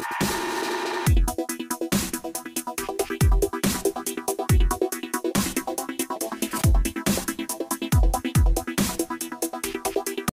you